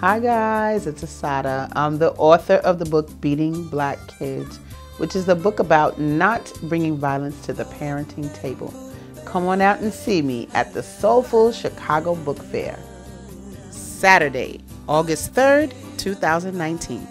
Hi guys, it's Asadah. I'm the author of the book Beating Black Kids, which is a book about not bringing violence to the parenting table. Come on out and see me at the Soulful Chicago Book Fair. Saturday, August 3rd, 2019.